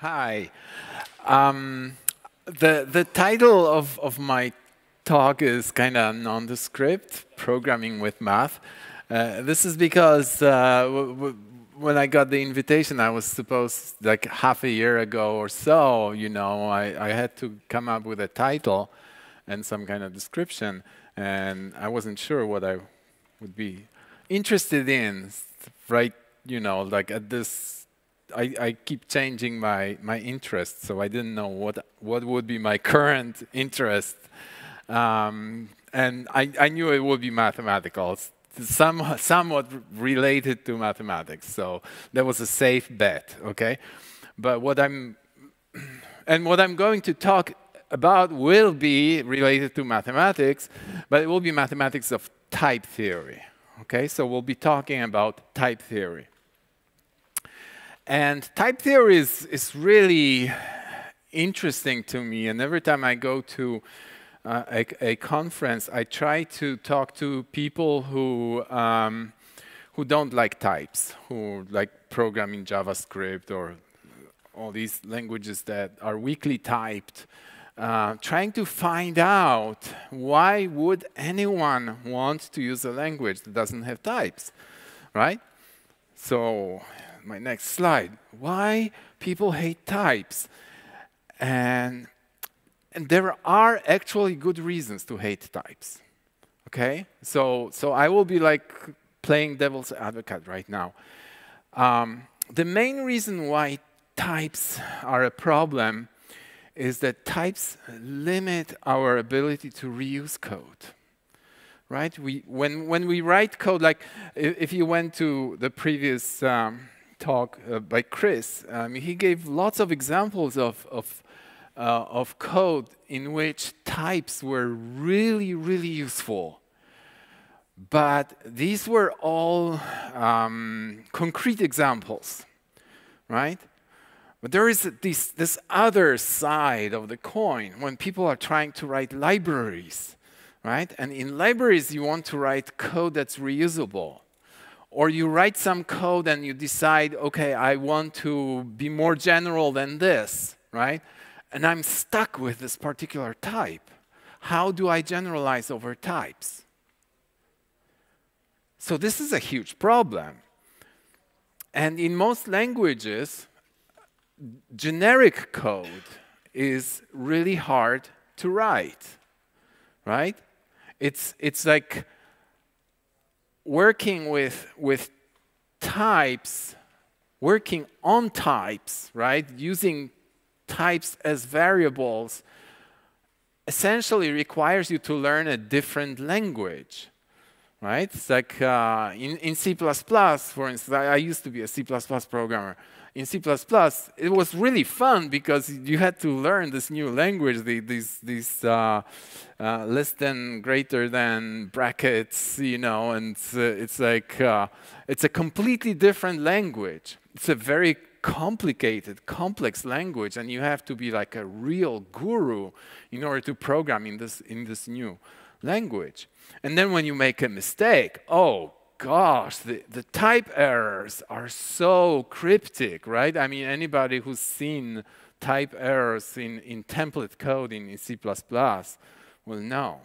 Hi. Um, the, the title of, of my talk is kind of nondescript, programming with math. Uh, this is because uh, when I got the invitation, I was supposed, like half a year ago or so, you know, I, I had to come up with a title and some kind of description, and I wasn't sure what I would be interested in, right, you know, like at this I, I, keep changing my, my interest, so I didn't know what, what would be my current interest. Um, and I, I, knew it would be mathematical, some, somewhat related to mathematics, so that was a safe bet, okay? But what I'm, and what I'm going to talk about will be related to mathematics, but it will be mathematics of type theory, okay? So we'll be talking about type theory. And type theory is, is really interesting to me. And every time I go to uh, a, a, conference, I try to talk to people who, um, who don't like types, who like programming JavaScript or all these languages that are weakly typed. Uh, trying to find out why would anyone want to use a language that doesn't have types, right? So my next slide. Why people hate types. And, and there are actually good reasons to hate types. Okay? So, so I will be like playing devil's advocate right now. Um, the main reason why types are a problem is that types limit our ability to reuse code right? We, when, when we write code, like if you went to the previous um, talk uh, by Chris, um, he gave lots of examples of, of, uh, of code in which types were really, really useful. But these were all um, concrete examples, right? But there is this, this other side of the coin when people are trying to write libraries, right? And in libraries, you want to write code that's reusable. Or you write some code and you decide, okay, I want to be more general than this, right? And I'm stuck with this particular type. How do I generalize over types? So this is a huge problem. And in most languages, generic code is really hard to write, right? It's, it's like working with, with types, working on types, right? Using types as variables essentially requires you to learn a different language, right? It's like uh, in, in C++, for instance, I, I used to be a C++ programmer in C++, it was really fun because you had to learn this new language, the, these, these uh, uh, less than, greater than brackets, you know, and it's, uh, it's like, uh, it's a completely different language. It's a very complicated, complex language, and you have to be like a real guru in order to program in this, in this new language. And then when you make a mistake, oh, gosh, the, the type errors are so cryptic, right? I mean, anybody who's seen type errors in, in template code in, in C++ will know.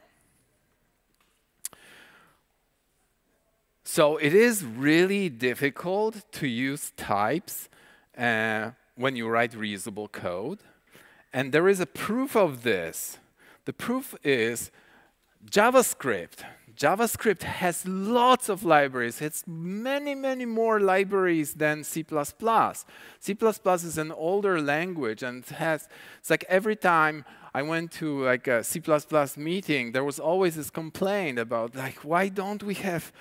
So it is really difficult to use types uh, when you write reusable code. And there is a proof of this. The proof is JavaScript. JavaScript has lots of libraries. It's many, many more libraries than C++. C++ is an older language and has, it's like every time I went to like a C++ meeting, there was always this complaint about like, why don't we have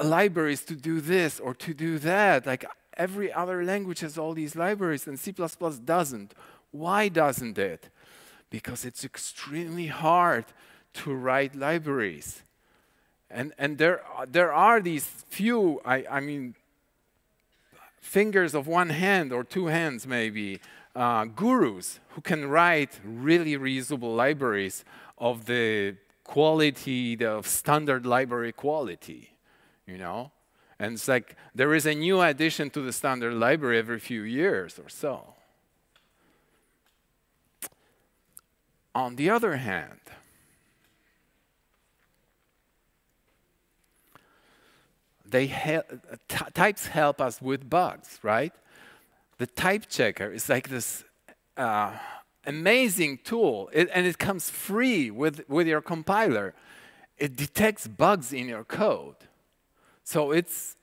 libraries to do this or to do that? Like every other language has all these libraries and C++ doesn't. Why doesn't it? Because it's extremely hard to write libraries. And, and there, there are these few, I, I mean, fingers of one hand or two hands maybe, uh, gurus who can write really reusable libraries of the quality the, of standard library quality, you know? And it's like there is a new addition to the standard library every few years or so. On the other hand, they types help us with bugs, right? The type checker is like this uh, amazing tool, it, and it comes free with, with your compiler. It detects bugs in your code. So it's,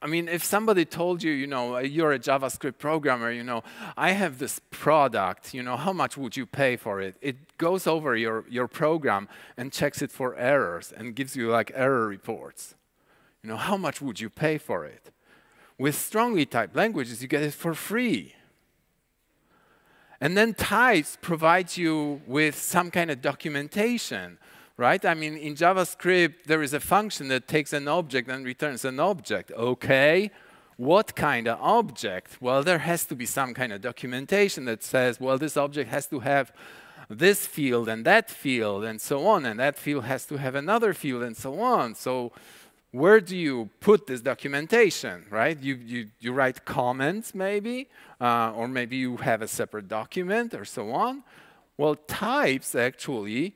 I mean, if somebody told you, you know, you're a JavaScript programmer, you know, I have this product, you know, how much would you pay for it? It goes over your, your program and checks it for errors and gives you like error reports. You know, how much would you pay for it? With strongly typed languages, you get it for free. And then types provides you with some kind of documentation, right? I mean, in JavaScript, there is a function that takes an object and returns an object. Okay, what kind of object? Well, there has to be some kind of documentation that says, well, this object has to have this field and that field and so on, and that field has to have another field and so on. So where do you put this documentation, right? You, you, you write comments maybe, uh, or maybe you have a separate document or so on. Well, types actually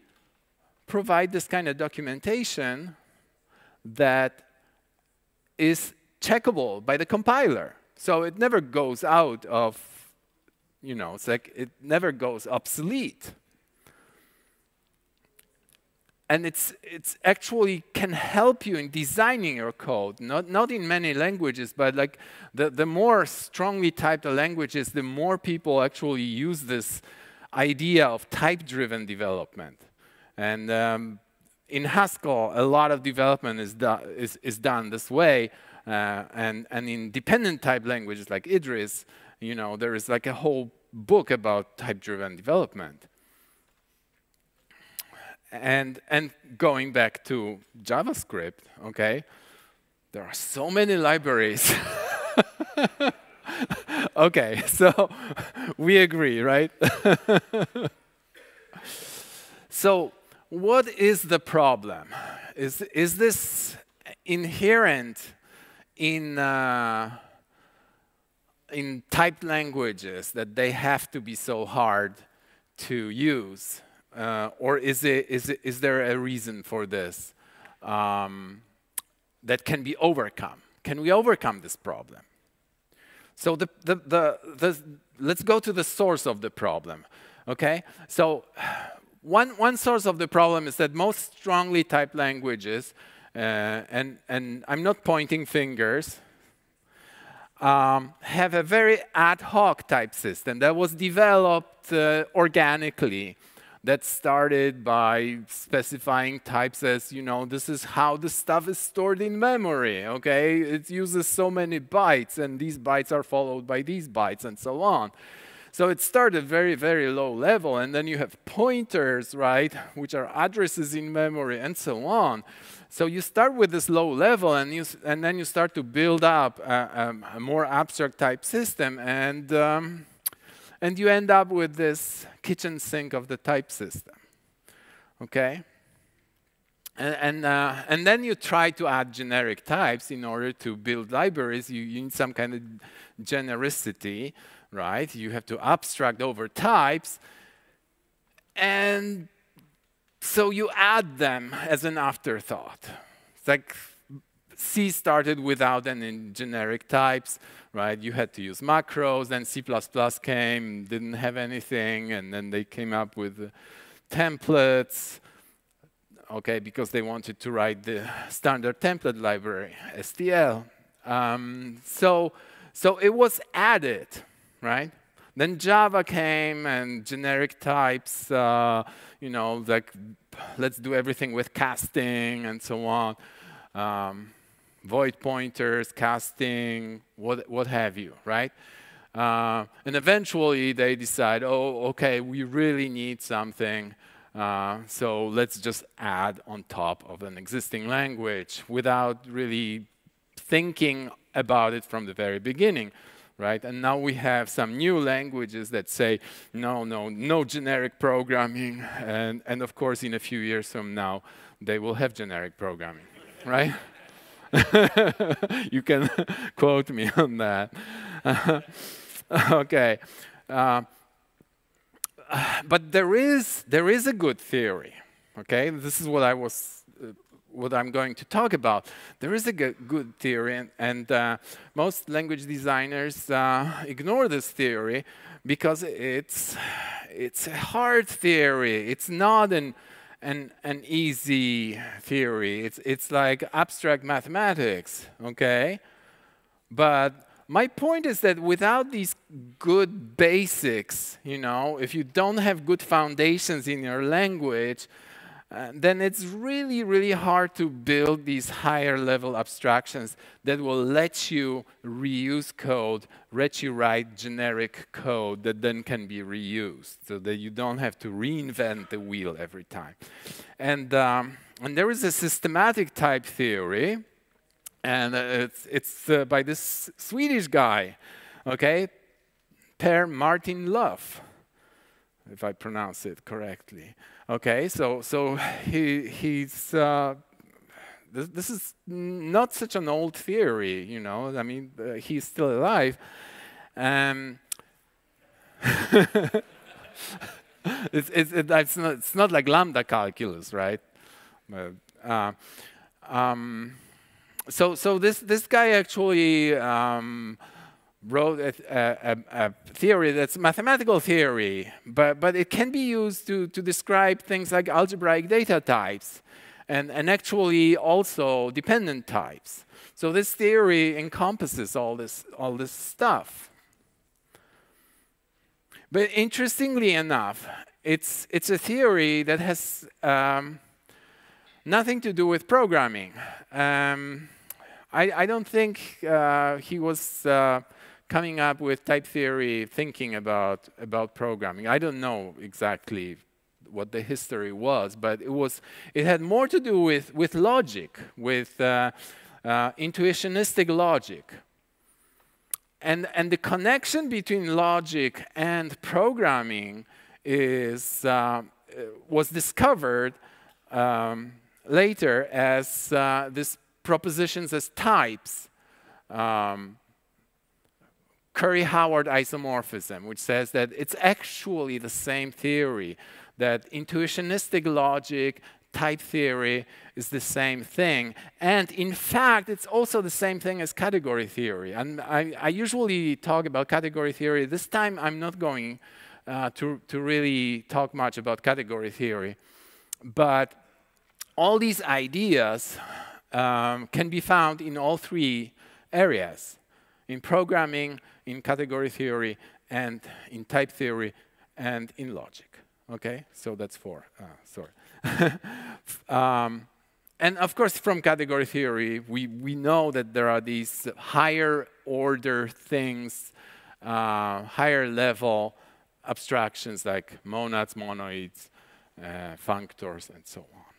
provide this kind of documentation that is checkable by the compiler. So it never goes out of, you know, it's like it never goes obsolete and it's, it's actually can help you in designing your code, not, not in many languages, but like the, the more strongly typed the languages, the more people actually use this idea of type-driven development. And um, in Haskell, a lot of development is, do, is, is done this way, uh, and, and in dependent type languages like Idris, you know, there is like a whole book about type-driven development. And, and going back to JavaScript, okay, there are so many libraries. okay, so we agree, right? so what is the problem? Is, is this inherent in, uh, in typed languages that they have to be so hard to use? Uh, or is, it, is, it, is there a reason for this um, that can be overcome? Can we overcome this problem? So the, the, the, the, let's go to the source of the problem. Okay? So one, one source of the problem is that most strongly typed languages, uh, and, and I'm not pointing fingers, um, have a very ad hoc type system that was developed uh, organically that started by specifying types as, you know, this is how the stuff is stored in memory, okay? It uses so many bytes, and these bytes are followed by these bytes, and so on. So it started very, very low level, and then you have pointers, right, which are addresses in memory, and so on. So you start with this low level, and, you, and then you start to build up a, a, more abstract type system, and um, and you end up with this kitchen sink of the type system. Okay? And, and, uh, and, then you try to add generic types in order to build libraries. You, you, need some kind of genericity, right? You have to abstract over types. And so you add them as an afterthought. It's like C started without any generic types right? You had to use macros, then C++ came, didn't have anything, and then they came up with templates, okay, because they wanted to write the standard template library, STL. Um, so, so it was added, right? Then Java came and generic types, uh, you know, like let's do everything with casting and so on. Um, void pointers, casting, what, what have you, right? Uh, and eventually they decide, oh, okay, we really need something. Uh, so let's just add on top of an existing language without really thinking about it from the very beginning, right? And now we have some new languages that say, no, no, no generic programming. And, and of course, in a few years from now, they will have generic programming, right? you can quote me on that. okay. Uh, but there is, there is a good theory, okay? This is what I was, uh, what I'm going to talk about. There is a good theory, and, and uh, most language designers uh, ignore this theory because it's, it's a hard theory. It's not an, an, an easy theory. It's, it's like abstract mathematics, okay? But my point is that without these good basics, you know, if you don't have good foundations in your language, uh, then it's really, really hard to build these higher level abstractions that will let you reuse code, let you write generic code that then can be reused so that you don't have to reinvent the wheel every time. And, um, and there is a systematic type theory, and uh, it's, it's uh, by this Swedish guy, okay, Per Martin Löf, if I pronounce it correctly. Okay, so so he he's uh, this, this is not such an old theory, you know. I mean, uh, he's still alive. Um, it's, it's, it's, not, it's not like lambda calculus, right? Uh, um, so so this this guy actually um, wrote a, a, a, theory that's mathematical theory, but, but it can be used to, to describe things like algebraic data types and, and actually also dependent types. So this theory encompasses all this, all this stuff. But interestingly enough, it's, it's a theory that has um, nothing to do with programming. Um, I, I, don't think uh, he was uh, coming up with type theory thinking about, about programming. I don't know exactly what the history was, but it, was, it had more to do with, with logic, with uh, uh, intuitionistic logic. And, and the connection between logic and programming is, uh, was discovered um, later as uh, these propositions as types um, Curry-Howard isomorphism, which says that it's actually the same theory, that intuitionistic logic, type theory is the same thing. And in fact, it's also the same thing as category theory. And I, I usually talk about category theory. This time, I'm not going uh, to, to really talk much about category theory. But all these ideas um, can be found in all three areas, in programming, in category theory and in type theory and in logic. Okay, so that's four. Uh, sorry. um, and of course, from category theory, we, we know that there are these higher order things, uh, higher level abstractions like monads, monoids, uh, functors, and so on.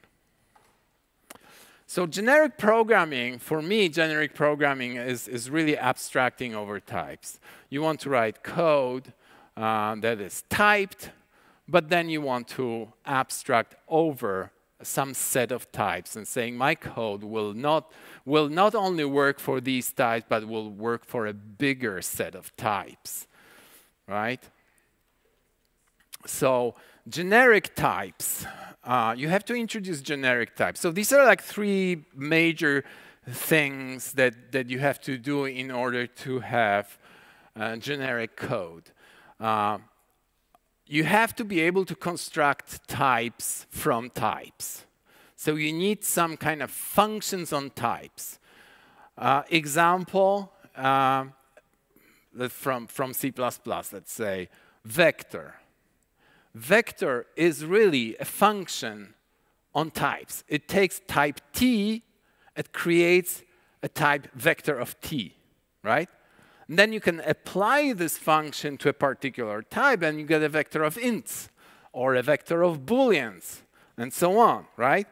So generic programming, for me, generic programming is, is really abstracting over types. You want to write code uh, that is typed, but then you want to abstract over some set of types and saying my code will not, will not only work for these types, but will work for a bigger set of types, right? So generic types uh, you have to introduce generic types. So these are like three major things that, that you have to do in order to have uh, generic code. Uh, you have to be able to construct types from types. So you need some kind of functions on types. Uh, example uh, from, from C++, let's say, vector vector is really a function on types. It takes type t, it creates a type vector of t, right? And then you can apply this function to a particular type and you get a vector of ints or a vector of booleans and so on, right?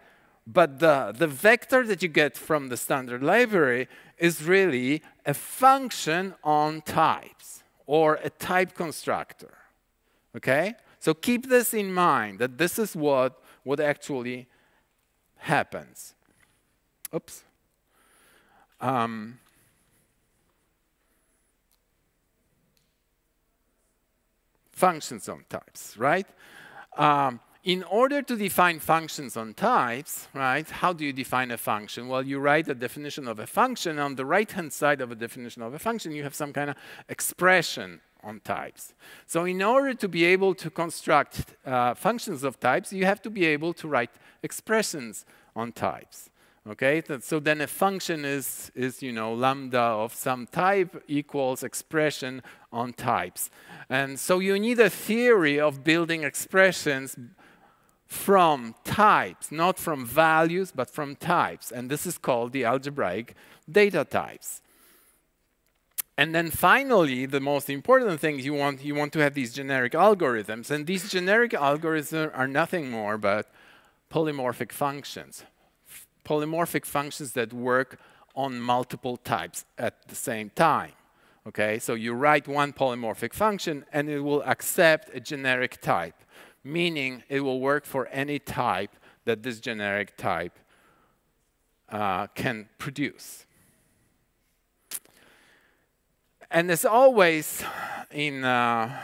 But the, the vector that you get from the standard library is really a function on types or a type constructor, okay? So keep this in mind, that this is what, what actually happens. Oops. Um, functions on types, right? Um, in order to define functions on types, right, how do you define a function? Well, you write a definition of a function. On the right-hand side of a definition of a function, you have some kind of expression on types. So in order to be able to construct uh, functions of types, you have to be able to write expressions on types. Okay, so then a function is, is, you know, lambda of some type equals expression on types. And so you need a theory of building expressions from types, not from values, but from types. And this is called the algebraic data types. And then finally, the most important thing you want, you want to have these generic algorithms. And these generic algorithms are nothing more but polymorphic functions. Polymorphic functions that work on multiple types at the same time. Okay, so you write one polymorphic function and it will accept a generic type meaning it will work for any type that this generic type uh, can produce. And as always in a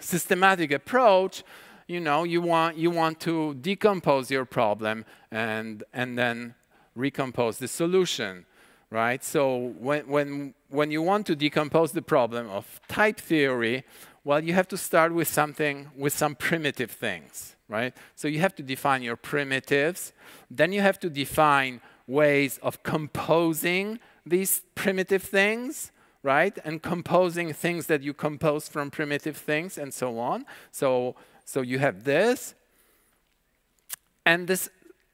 systematic approach, you know, you want, you want to decompose your problem and, and then recompose the solution, right? So when, when, when you want to decompose the problem of type theory, well, you have to start with something, with some primitive things, right? So you have to define your primitives. Then you have to define ways of composing these primitive things, right? And composing things that you compose from primitive things and so on. So, so you have this. And this,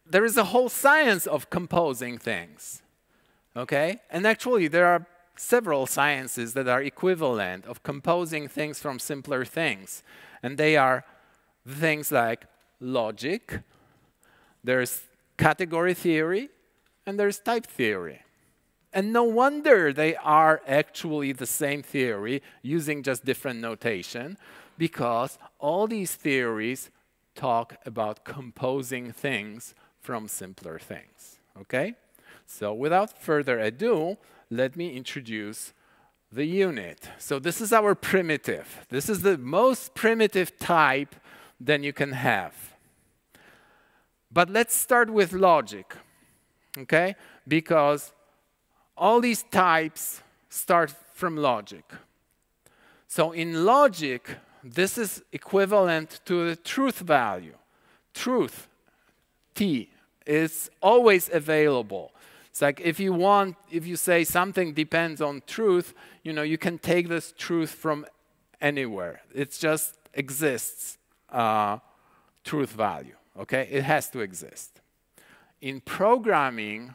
there is a whole science of composing things, okay? And actually, there are several sciences that are equivalent of composing things from simpler things. And they are things like logic, there's category theory, and there's type theory. And no wonder they are actually the same theory using just different notation because all these theories talk about composing things from simpler things. Okay? So without further ado, let me introduce the unit. So this is our primitive. This is the most primitive type that you can have. But let's start with logic, okay? Because all these types start from logic. So in logic, this is equivalent to the truth value. Truth, T, is always available. It's like if you want, if you say something depends on truth, you know, you can take this truth from anywhere. It just exists, uh, truth value, okay? It has to exist. In programming,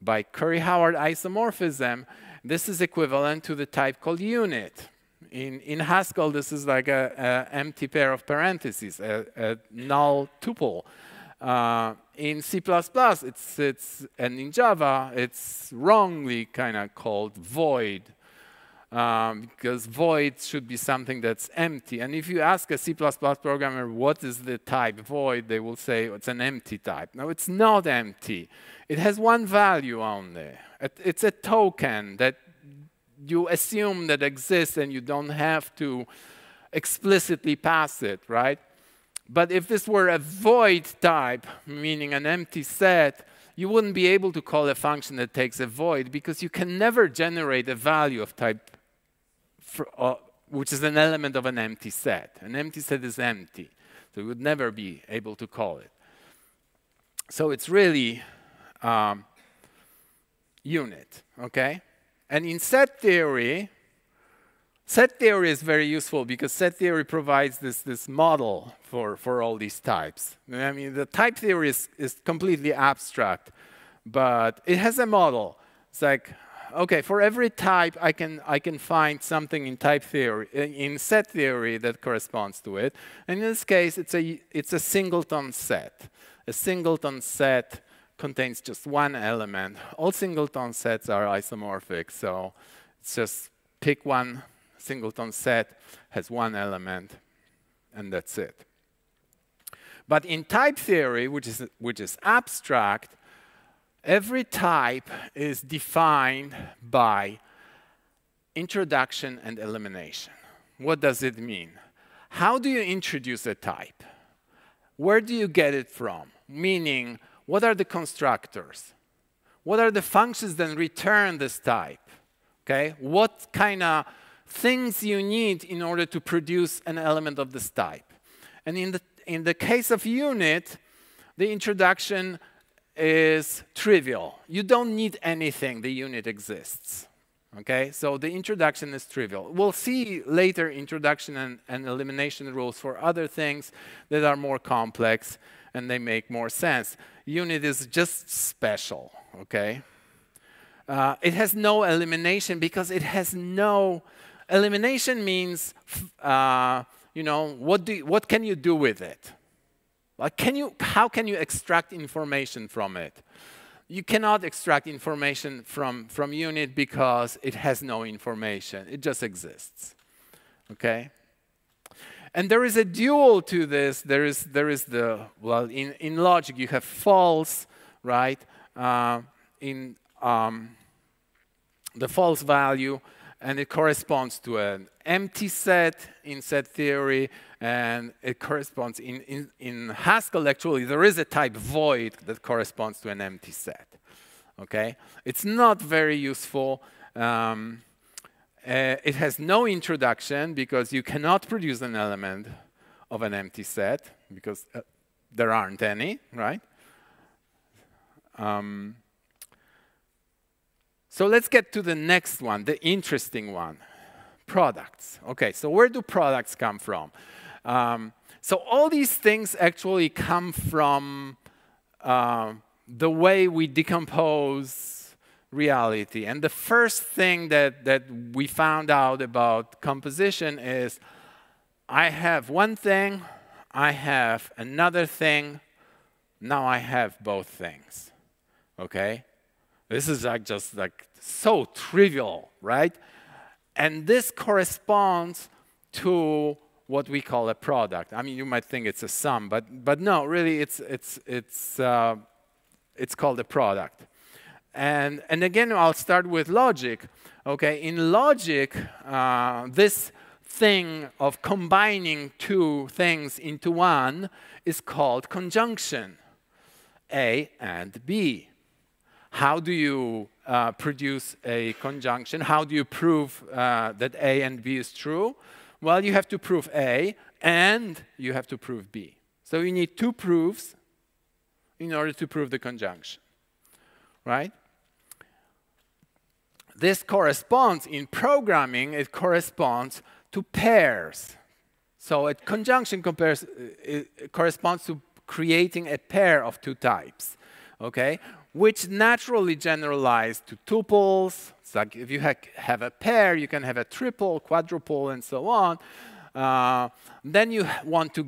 by Curry-Howard isomorphism, this is equivalent to the type called unit. In, in Haskell, this is like an empty pair of parentheses, a, a null tuple. Uh, in C++, it's, it's, and in Java, it's wrongly kind of called void. Um, because void should be something that's empty. And if you ask a C++ programmer what is the type void, they will say it's an empty type. No, it's not empty. It has one value only. It's a token that you assume that exists and you don't have to explicitly pass it, right? But if this were a void type, meaning an empty set, you wouldn't be able to call a function that takes a void because you can never generate a value of type uh, which is an element of an empty set. An empty set is empty, so you would never be able to call it. So it's really um, unit, okay? And in set theory, Set theory is very useful because set theory provides this, this model for, for all these types. I mean, the type theory is, is completely abstract, but it has a model. It's like, okay, for every type, I can, I can find something in type theory, uh, in set theory that corresponds to it. And in this case, it's a, it's a singleton set. A singleton set contains just one element. All singleton sets are isomorphic, so it's just pick one singleton set has one element, and that's it. But in type theory, which is, which is abstract, every type is defined by introduction and elimination. what does it mean? How do you introduce a type? Where do you get it from? Meaning, what are the constructors? What are the functions that return this type? Okay, what kind of things you need in order to produce an element of this type? And in the, in the case of unit, the introduction is trivial. You don't need anything, the unit exists. Okay, so the introduction is trivial. We'll see later introduction and, and, elimination rules for other things that are more complex and they make more sense. Unit is just special, okay? Uh, it has no elimination because it has no, elimination means, uh, you know, what, do, what can you do with it? Like, can you, how can you extract information from it? you cannot extract information from, from unit because it has no information. It just exists. Okay? And there is a dual to this. There is, there is the, well, in, in logic, you have false, right? Uh, in um, the false value, and it corresponds to an empty set in set theory, and it corresponds in, in, in Haskell actually there is a type void that corresponds to an empty set okay? It's not very useful um, uh, it has no introduction because you cannot produce an element of an empty set because uh, there aren't any right? Um, so let's get to the next one the interesting one products okay so where do products come from um, so all these things actually come from uh, the way we decompose reality. And the first thing that, that we found out about composition is I have one thing, I have another thing, now I have both things. Okay? This is like just like so trivial, right? And this corresponds to what we call a product. I mean, you might think it's a sum, but, but no, really, it's, it's, it's, uh, it's called a product. And, and again, I'll start with logic. Okay, in logic, uh, this thing of combining two things into one is called conjunction, A and B. How do you uh, produce a conjunction? How do you prove uh, that A and B is true? Well, you have to prove A and you have to prove B. So you need two proofs in order to prove the conjunction, right? This corresponds, in programming, it corresponds to pairs. So a conjunction compares, it corresponds to creating a pair of two types, okay? Which naturally generalize to tuples. It's like if you ha have a pair, you can have a triple, quadruple, and so on. Uh, then you want to,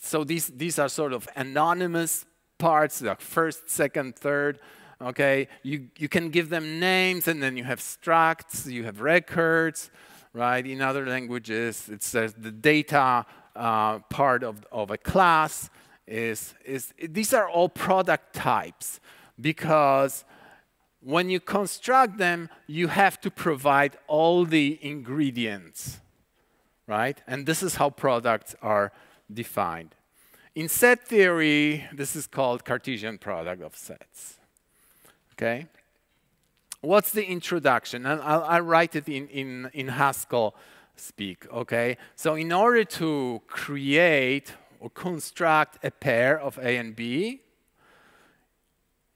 so these, these are sort of anonymous parts, like first, second, third. Okay, you, you can give them names, and then you have structs, you have records, right? In other languages, it says the data uh, part of, of a class is, is these are all product types because when you construct them, you have to provide all the ingredients, right? And this is how products are defined. In set theory, this is called Cartesian product of sets. Okay? What's the introduction? And I'll, I'll write it in, in, in Haskell speak, okay? So in order to create or construct a pair of A and B,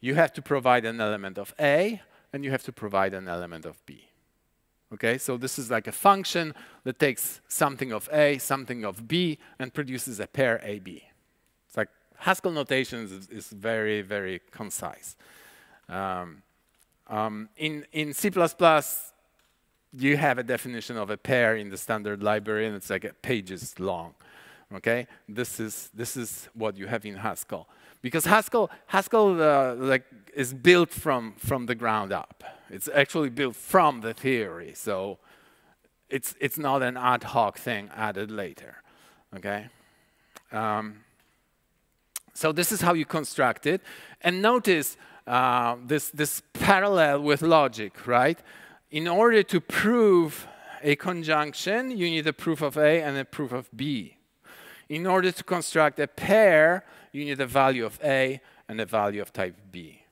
you have to provide an element of A, and you have to provide an element of B. Okay, so this is like a function that takes something of A, something of B, and produces a pair AB. It's like Haskell notation is, is very, very concise. Um, um, in, in C++, you have a definition of a pair in the standard library, and it's like pages long. Okay, this is this is what you have in Haskell because Haskell Haskell uh, like is built from from the ground up. It's actually built from the theory, so it's it's not an ad hoc thing added later. Okay. Um, so this is how you construct it. And notice uh, this, this parallel with logic, right? In order to prove a conjunction, you need a proof of A and a proof of B. In order to construct a pair, you need a value of A and a value of type B.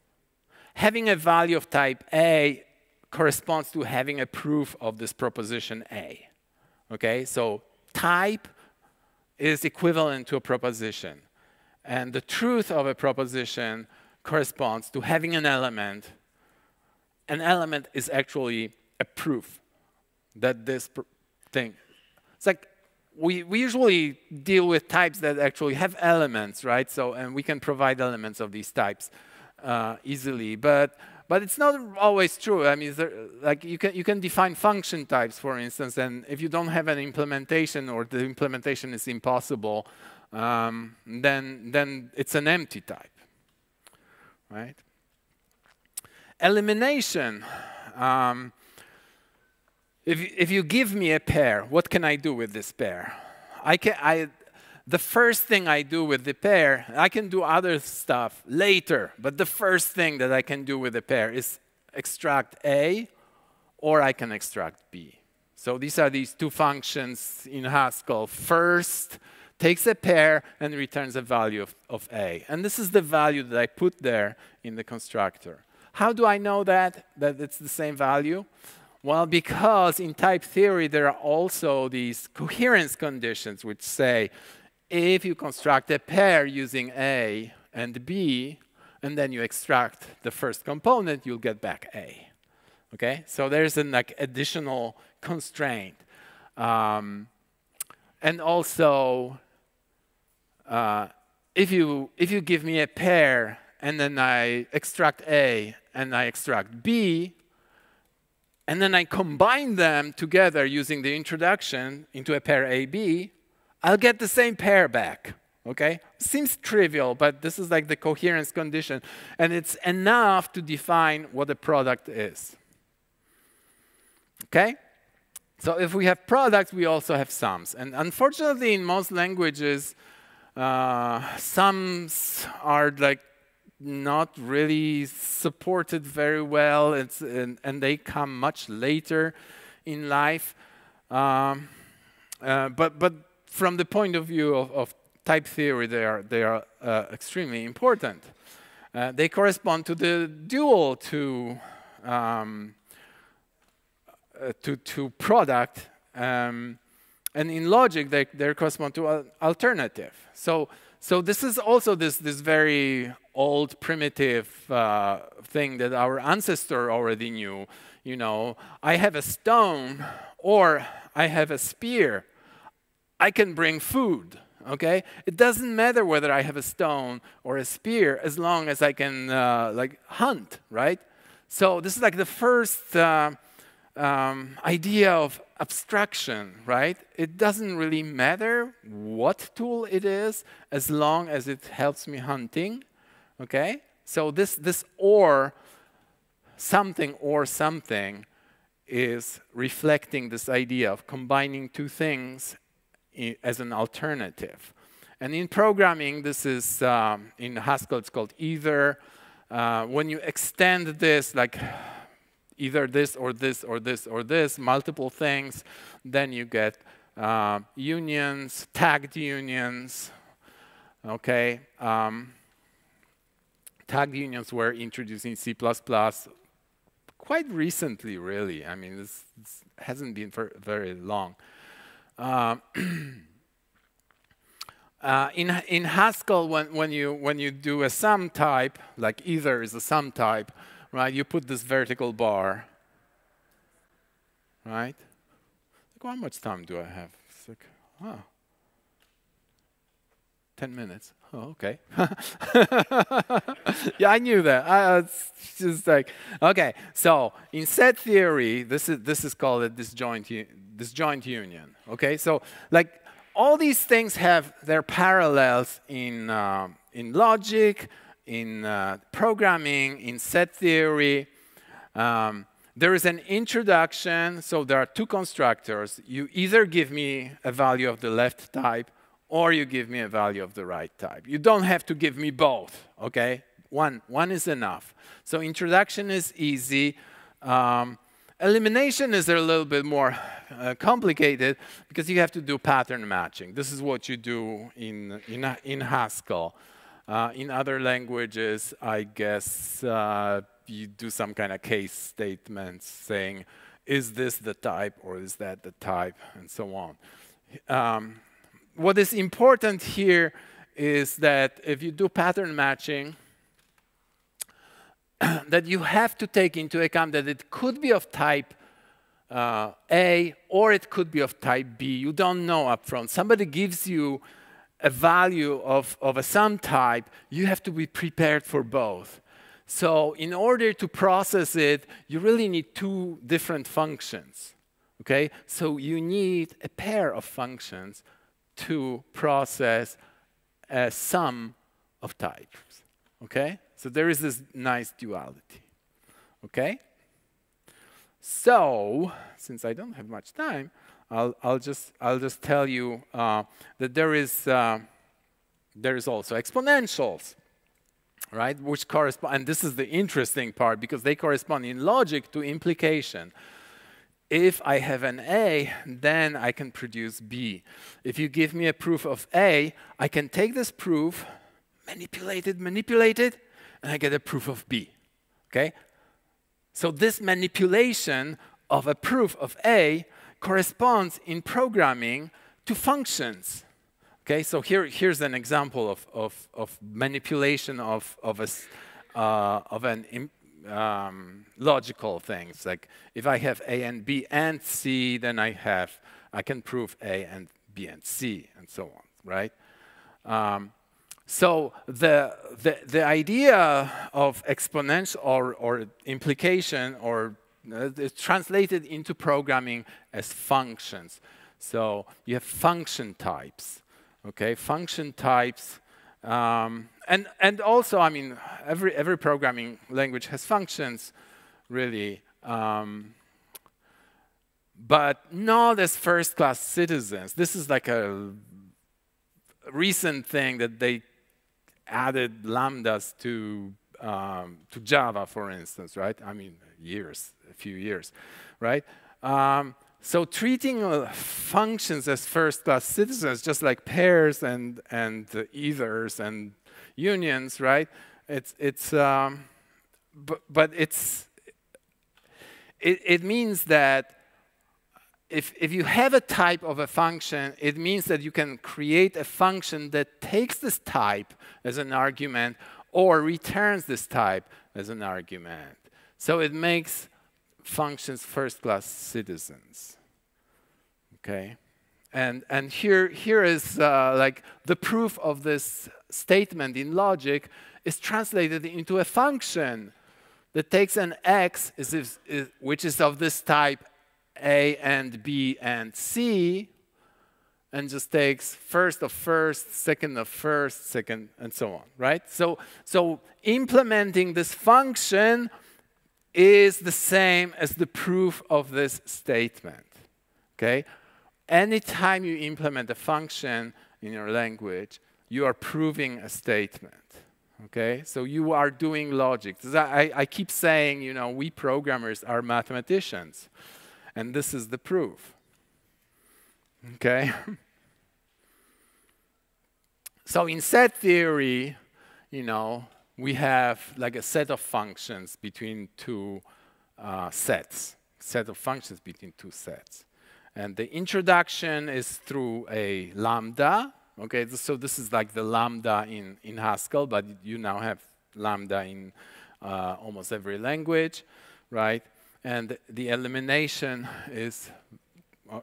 Having a value of type A corresponds to having a proof of this proposition A. Okay, so type is equivalent to a proposition. And the truth of a proposition corresponds to having an element. An element is actually a proof that this thing. It's like we, we usually deal with types that actually have elements, right? So, and we can provide elements of these types uh, easily. But but it's not always true. I mean, there, like you can you can define function types, for instance, and if you don't have an implementation or the implementation is impossible, um, then then it's an empty type, right? Elimination. Um, if if you give me a pair, what can I do with this pair? I can I the first thing I do with the pair, I can do other stuff later, but the first thing that I can do with the pair is extract A or I can extract B. So these are these two functions in Haskell. First takes a pair and returns a value of, of A. And this is the value that I put there in the constructor. How do I know that, that it's the same value? Well, because in type theory, there are also these coherence conditions which say if you construct a pair using A and B, and then you extract the first component, you'll get back A. Okay, so there's an like, additional constraint. Um, and also, uh, if, you, if you give me a pair and then I extract A and I extract B, and then I combine them together using the introduction into a pair AB, I'll get the same pair back. Okay? Seems trivial, but this is like the coherence condition. And it's enough to define what a product is. Okay? So if we have products, we also have sums. And unfortunately, in most languages, uh, sums are like not really supported very well, and, and, they come much later in life. Um, uh, but, but from the point of view of, of type theory, they are, they are uh, extremely important. Uh, they correspond to the dual to, um, uh, to, to product. Um, and in logic, they, they correspond to alternative. So, so this is also this, this very old primitive uh, thing that our ancestor already knew. You know, I have a stone or I have a spear. I can bring food, okay? It doesn't matter whether I have a stone or a spear as long as I can uh, like hunt, right? So this is like the first uh, um, idea of abstraction, right? It doesn't really matter what tool it is as long as it helps me hunting, okay? So this, this or something or something is reflecting this idea of combining two things as an alternative. And in programming, this is, um, in Haskell, it's called either. Uh, when you extend this, like either this or this or this or this, multiple things, then you get uh, unions, tagged unions, okay? Um, tagged unions were introduced in C++ quite recently, really. I mean, this, this hasn't been for very long. Uh, uh, in, in Haskell, when, when, you, when you do a sum type, like either is a sum type, right, you put this vertical bar, right? Like, how much time do I have? It's like, oh, 10 minutes. Oh, okay. yeah, I knew that. I, it's just like, okay. So in set theory, this is, this is called a disjoint, disjoint union. Okay, so like all these things have their parallels in, uh, in logic, in uh, programming, in set theory. Um, there is an introduction, so there are two constructors. You either give me a value of the left type or you give me a value of the right type. You don't have to give me both, okay? One, one is enough. So introduction is easy. Um, elimination is a little bit more uh, complicated because you have to do pattern matching. This is what you do in, in, in Haskell. Uh, in other languages, I guess uh, you do some kind of case statements saying, is this the type or is that the type, and so on. Um, what is important here is that if you do pattern matching, that you have to take into account that it could be of type uh, A or it could be of type B. You don't know upfront. Somebody gives you a value of, of a sum type, you have to be prepared for both. So in order to process it, you really need two different functions. Okay? So you need a pair of functions to process a sum of types. Okay? So there is this nice duality. Okay? So, since I don't have much time, I'll, I'll, just, I'll just tell you uh, that there is, uh, there is also exponentials, right? Which correspond, and this is the interesting part because they correspond in logic to implication. If I have an A, then I can produce B. If you give me a proof of A, I can take this proof, manipulate it, manipulate it, and I get a proof of B. Okay? So this manipulation of a proof of A corresponds in programming to functions. Okay, so here, here's an example of, of, of manipulation of, of, a, uh, of an um, logical things. Like if I have A and B and C, then I have, I can prove A and B and C and so on, right? Um, so the, the, the idea of exponential or, or implication or uh, translated into programming as functions. So you have function types, okay? Function types, um, and and also, I mean, every every programming language has functions, really, um, but not as first-class citizens. This is like a recent thing that they added lambdas to um, to Java, for instance, right? I mean, years, a few years, right? Um, so treating uh, functions as first-class citizens, just like pairs and and uh, eithers and unions, right? It's it's um, but but it's it, it means that if, if you have a type of a function, it means that you can create a function that takes this type as an argument or returns this type as an argument. So it makes functions first-class citizens. Okay? And, and here, here is uh, like the proof of this statement in logic is translated into a function that takes an x, is, is, which is of this type a and B and C, and just takes first of first, second of first, second, and so on, right? So, so implementing this function is the same as the proof of this statement, okay? Anytime you implement a function in your language, you are proving a statement, okay? So you are doing logic. I, I keep saying, you know, we programmers are mathematicians. And this is the proof. Okay? so in set theory, you know, we have like a set of functions between two uh, sets, set of functions between two sets. And the introduction is through a lambda. Okay, so this is like the lambda in, in Haskell, but you now have lambda in uh, almost every language, right? And the elimination is, uh,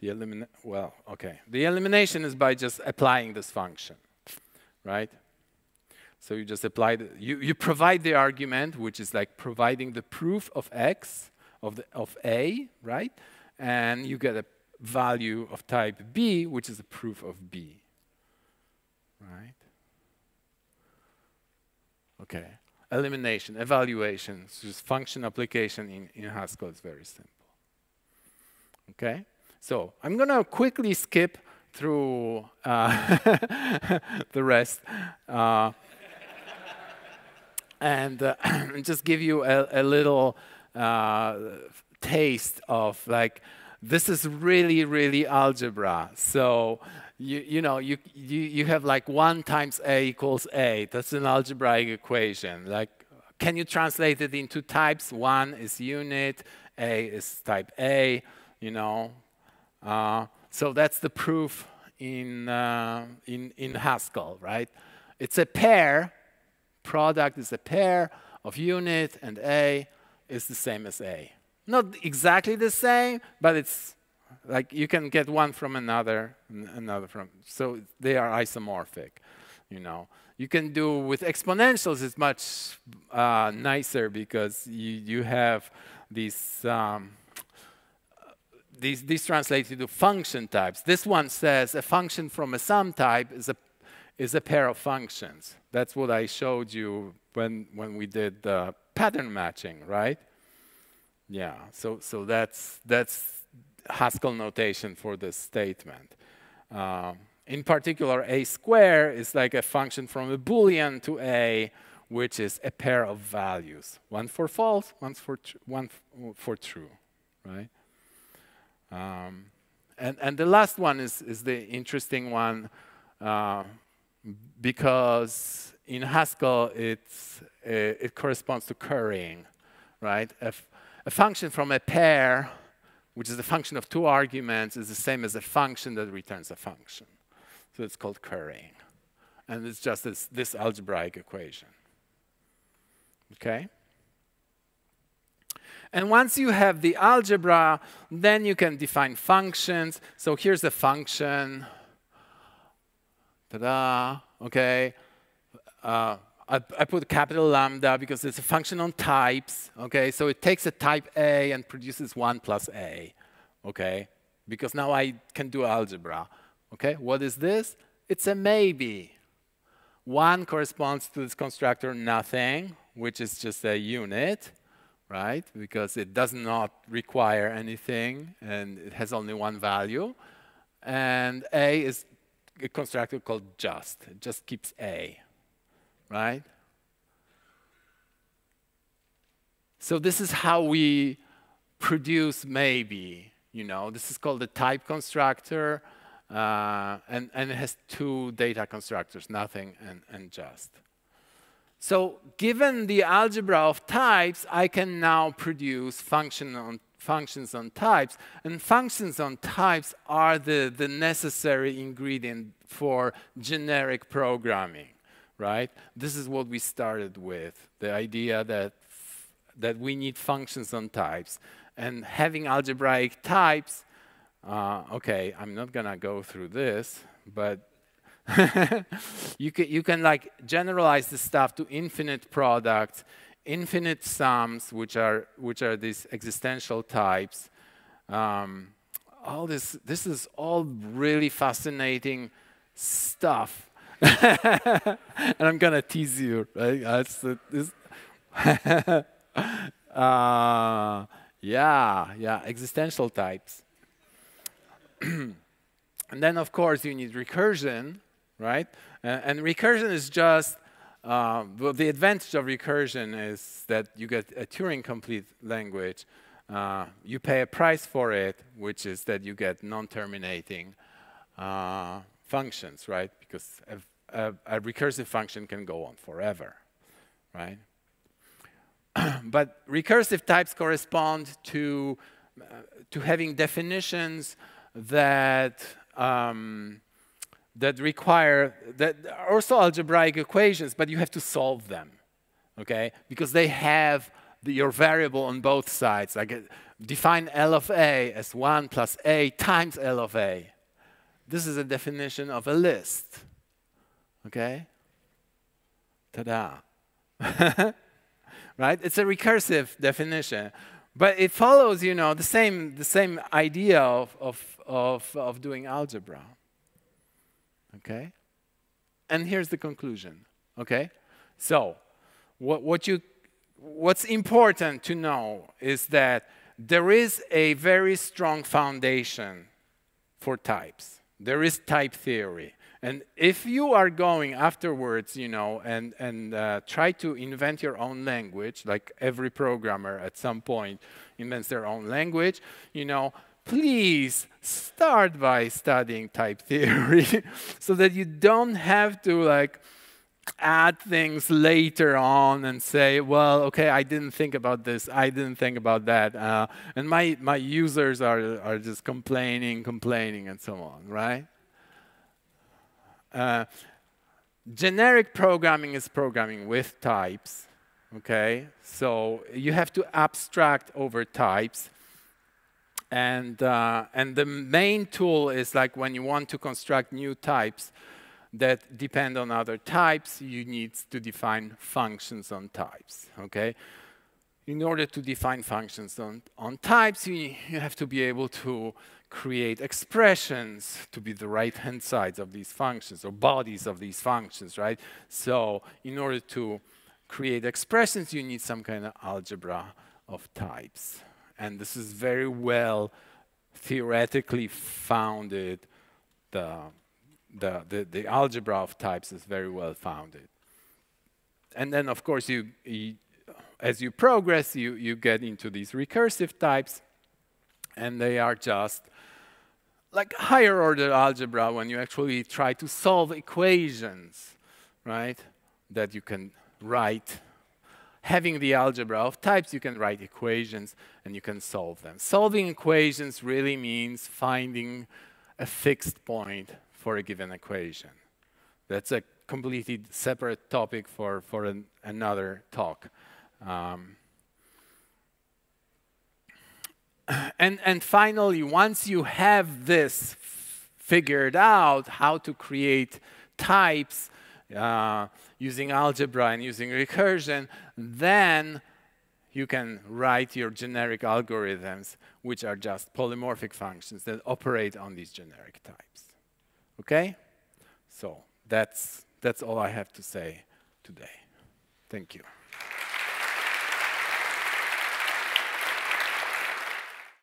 the elimin well, okay. The elimination is by just applying this function, right? So you just apply, the, you, you provide the argument, which is like providing the proof of x, of, the, of A, right? And you get a value of type B, which is a proof of B, right? Okay elimination, evaluation, just function application in, in Haskell is very simple. Okay? So I'm to quickly skip through uh, the rest uh, and uh, just give you a, a little uh, taste of like, this is really, really algebra. So, you, you know, you, you, you have like 1 times a equals a. That's an algebraic equation. Like, can you translate it into types? 1 is unit, a is type A, you know. Uh, so that's the proof in, uh, in, in Haskell, right? It's a pair. Product is a pair of unit and A is the same as A. Not exactly the same, but it's like you can get one from another, another from. So they are isomorphic, you know. You can do with exponentials. It's much uh, nicer because you you have these. Um, these, these translate into function types. This one says a function from a sum type is a, is a pair of functions. That's what I showed you when, when we did the pattern matching, right? Yeah, so, so that's, that's Haskell notation for this statement. Um, in particular, a square is like a function from a boolean to a, which is a pair of values, one for false, one for, one for true, right? Um, and, and the last one is, is the interesting one uh, because in Haskell it's, uh, it corresponds to currying, right? A, a function from a pair, which is a function of two arguments, is the same as a function that returns a function. So it's called currying. And it's just this, this algebraic equation. Okay? And once you have the algebra, then you can define functions. So here's a function. Ta-da, okay. Uh, I, I, put capital lambda because it's a function on types, okay? So it takes a type A and produces 1 plus A, okay? Because now I can do algebra, okay? What is this? It's a maybe. 1 corresponds to this constructor nothing, which is just a unit right? Because it does not require anything and it has only one value. And A is a constructor called just. It just keeps A, right? So this is how we produce maybe, you know. This is called the type constructor. Uh, and, and it has two data constructors, nothing and, and just. So given the algebra of types, I can now produce function on, functions on types. And functions on types are the, the necessary ingredient for generic programming, right? This is what we started with, the idea that, that we need functions on types. And having algebraic types, uh, okay, I'm not going to go through this, but you can you can like generalize this stuff to infinite products, infinite sums, which are which are these existential types. Um, all this this is all really fascinating stuff. and I'm gonna tease you, right? That's uh, yeah, yeah, existential types. and then, of course, you need recursion, right? and recursion is just, uh, well, the advantage of recursion is that you get a Turing complete language. Uh, you pay a price for it, which is that you get non-terminating uh, functions, right? Because a, a, a, recursive function can go on forever, right? but recursive types correspond to, uh, to having definitions that um, that require that are also algebraic equations, but you have to solve them, okay? Because they have the, your variable on both sides. Like uh, define L of A as 1 plus A times L of A. This is a definition of a list, okay? Ta-da. right? It's a recursive definition. But it follows, you know, the same, the same idea of, of, of, of doing algebra. Okay? And here's the conclusion. Okay? So, what, what you, what's important to know is that there is a very strong foundation for types. There is type theory. And if you are going afterwards, you know, and, and uh, try to invent your own language, like every programmer at some point invents their own language, you know, please start by studying type theory so that you don't have to like add things later on and say, well, okay, I didn't think about this, I didn't think about that. Uh, and my, my users are, are just complaining, complaining, and so on, right? Uh, generic programming is programming with types, okay? So you have to abstract over types. And, uh, and the main tool is like when you want to construct new types, that depend on other types, you need to define functions on types, okay? In order to define functions on, on types, you, you have to be able to create expressions to be the right-hand sides of these functions or bodies of these functions, right? So in order to create expressions, you need some kind of algebra of types. And this is very well theoretically founded the the, the, the algebra of types is very well founded. And then, of course, you, you, as you progress, you, you get into these recursive types, and they are just like higher order algebra when you actually try to solve equations, right? That you can write. Having the algebra of types, you can write equations and you can solve them. Solving equations really means finding a fixed point for a given equation. That's a completely separate topic for, for an, another talk. Um, and, and finally, once you have this figured out, how to create types uh, using algebra and using recursion, then you can write your generic algorithms, which are just polymorphic functions that operate on these generic types. Okay? So that's, that's all I have to say today. Thank you.